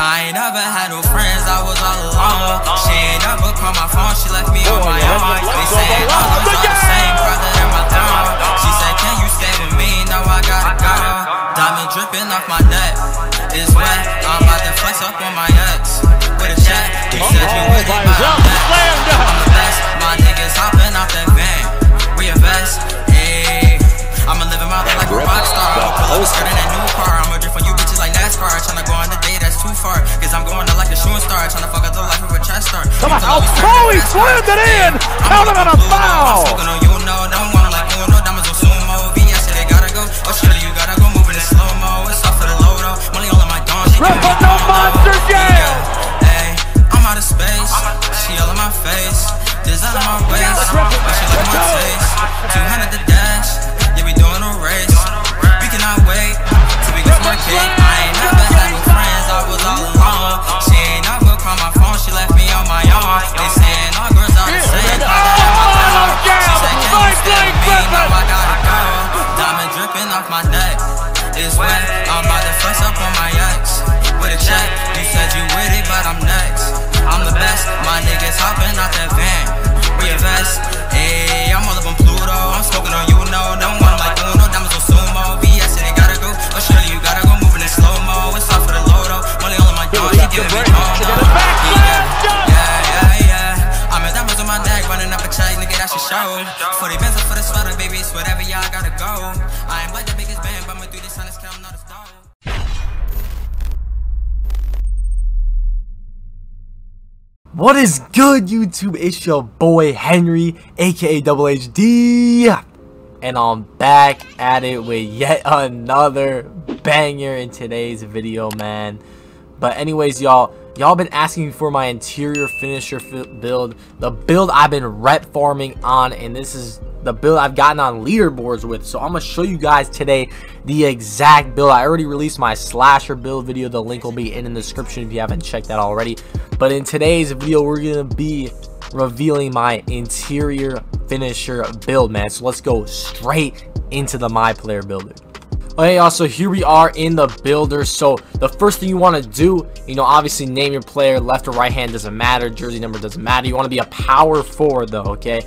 I ain't never had no friends, I was all alone. She ain't never called my phone, she left me on my own. Come on, oh, he slammed it in. I'm on a foul. I'm Invest. Ayy, I'm all up on Pluto. I'm smoking on you, no. Don't want like Uno. Diamonds on sumo. VS, they gotta go. Oh, surely you gotta go. Moving in slow mo. It's off for the though. Money all in my dog. She giving me home though. Yeah, yeah, yeah, yeah. I'm in diamonds on my neck. Running up a check, nigga, that should show. 40 bands up for the sweater, baby. It's whatever y'all gotta go. I ain't like the biggest band, but I'm through this time. It's counting all the stars. What is good, YouTube? It's your boy Henry, aka Double HD, and I'm back at it with yet another banger in today's video, man. But anyways, y'all, y'all been asking for my interior finisher fi- build, the build I've been rep farming on, and this is the build I've gotten on leaderboards with. So I'm gonna show you guys today the exact build. I already released my slasher build video. The link will be in the description if you haven't checked that already. But in today's video, we're gonna be revealing my interior finisher build, man. So let's go straight into the my player builder. Okay, also here we are in the builder. So the first thing you want to do, you know, obviously name your player, left or right hand doesn't matter, jersey number doesn't matter. You want to be a power forward though, okay?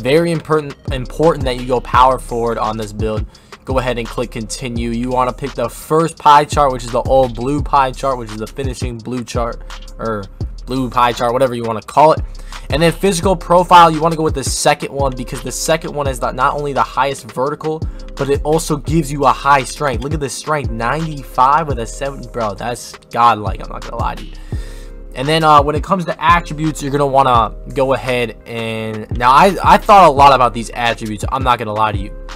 Very important important that you go power forward on this build. Go ahead and click continue. You want to pick the first pie chart, which is the old blue pie chart, which is the finishing blue chart or blue pie chart, whatever you want to call it. And then physical profile, you want to go with the second one because the second one is not only the highest vertical, but it also gives you a high strength. Look at this strength, 95 with a 7. Bro, that's godlike. I'm not going to lie to you. And then uh, when it comes to attributes, you're going to want to go ahead and... Now, I, I thought a lot about these attributes. I'm not going to lie to you.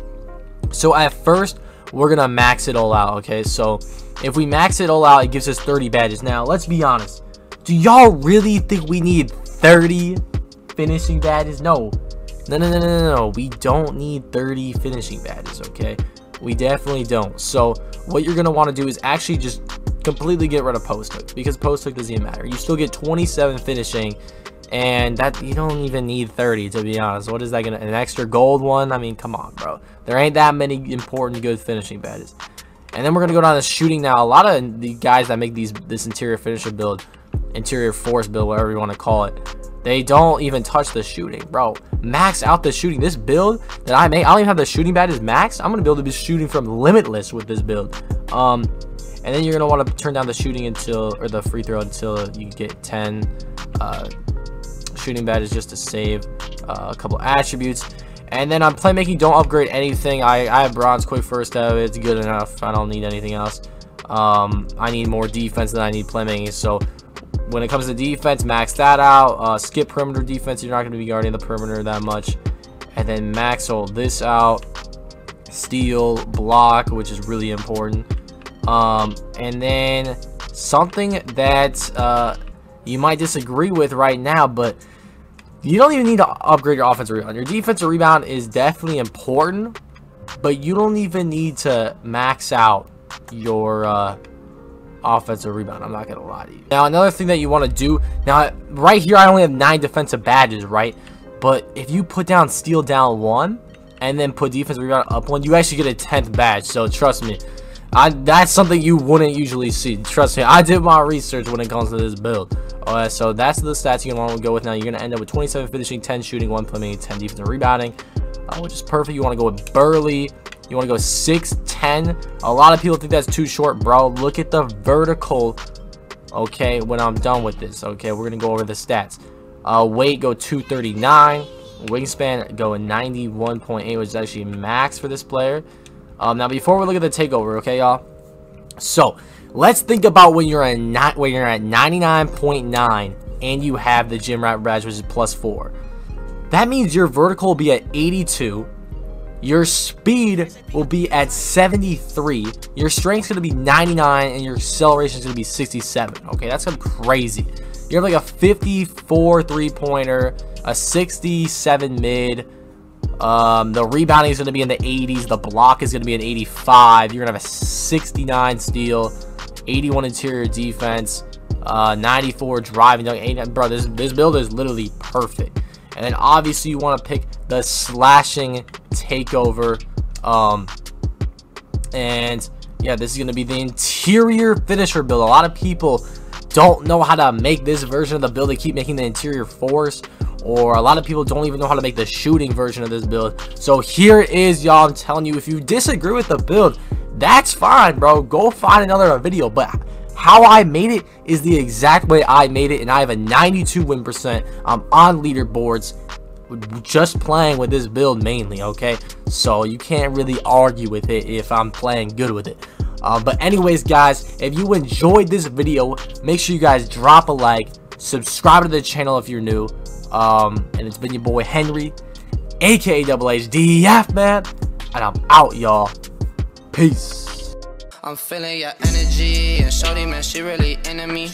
So at first, we're going to max it all out, okay? So if we max it all out, it gives us 30 badges. Now, let's be honest. Do y'all really think we need 30 finishing badges? No. No, no, no, no, no. We don't need 30 finishing badges, okay? We definitely don't. So what you're going to want to do is actually just completely get rid of post hook because post hook doesn't even matter. You still get 27 finishing and that you don't even need 30 to be honest. What is that going to an extra gold one? I mean, come on, bro. There ain't that many important good finishing badges. And then we're going to go down to shooting now. A lot of the guys that make these this interior finisher build, interior force build, whatever you want to call it, they don't even touch the shooting, bro. Max out the shooting. This build that I made, I don't even have the shooting badges max. I'm gonna be able to be shooting from limitless with this build. Um, and then you're gonna want to turn down the shooting until or the free throw until you get 10 uh, shooting badges just to save uh, a couple attributes. And then on playmaking, don't upgrade anything. I, I have bronze quick first step. It's good enough. I don't need anything else. Um, I need more defense than I need playmaking. So when it comes to defense, max that out. Uh, skip perimeter defense. You're not going to be guarding the perimeter that much. And then max all this out. Steal, block, which is really important. Um, and then something that uh, you might disagree with right now, but you don't even need to upgrade your offensive rebound. Your defensive rebound is definitely important, but you don't even need to max out your uh, offensive rebound. I'm not going to lie to you. Now, another thing that you want to do, now, right here, I only have nine defensive badges, right? But if you put down steal down one, and then put defensive rebound up one, you actually get a 10th badge. So, trust me, I that's something you wouldn't usually see. Trust me, I did my research when it comes to this build. Alright, so that's the stats you're want to go with now. You're gonna end up with 27 finishing, 10 shooting, 1 playmaking, 10 defense and rebounding, uh, which is perfect. You want to go with Burly. You want to go 6'10. A lot of people think that's too short, bro. Look at the vertical. Okay, when I'm done with this. Okay, we're gonna go over the stats. Uh, weight go 239. Wingspan go 91.8, which is actually max for this player. Um, now, before we look at the takeover, okay, y'all? So, let's think about when you're at when you're at 99.9 and you have the gym rat badge, which is plus 4. That means your vertical will be at 82. Your speed will be at 73. Your strength's going to be 99 and your acceleration is going to be 67. Okay, that's kind of crazy. You have like a 54 three-pointer, a 67 mid, um, the rebounding is going to be in the 80s. The block is going to be an 85. You're going to have a 69 steal, 81 interior defense, uh, 94 driving. Bro, this, this build is literally perfect. And then obviously you want to pick the slashing takeover. Um, and yeah, this is going to be the interior finisher build. A lot of people don't know how to make this version of the build. They keep making the interior force or a lot of people don't even know how to make the shooting version of this build. So here is y'all. I'm telling you, if you disagree with the build, that's fine, bro. Go find another video. But how I made it is the exact way I made it, and I have a 92 win percent. I'm on leaderboards just playing with this build mainly, okay? So you can't really argue with it if I'm playing good with it. Uh, but anyways, guys, if you enjoyed this video, make sure you guys drop a like, subscribe to the channel if you're new, um, and it's been your boy Henry, aka Double HDF, man. And I'm out, y'all. Peace. I'm feeling your energy, and Shorty, man, she really enemy.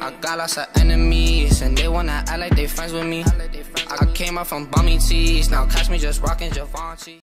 I got lots of enemies, and they wanna act like they friends with me. I came up from bummy tees, now catch me just rocking Givenchy.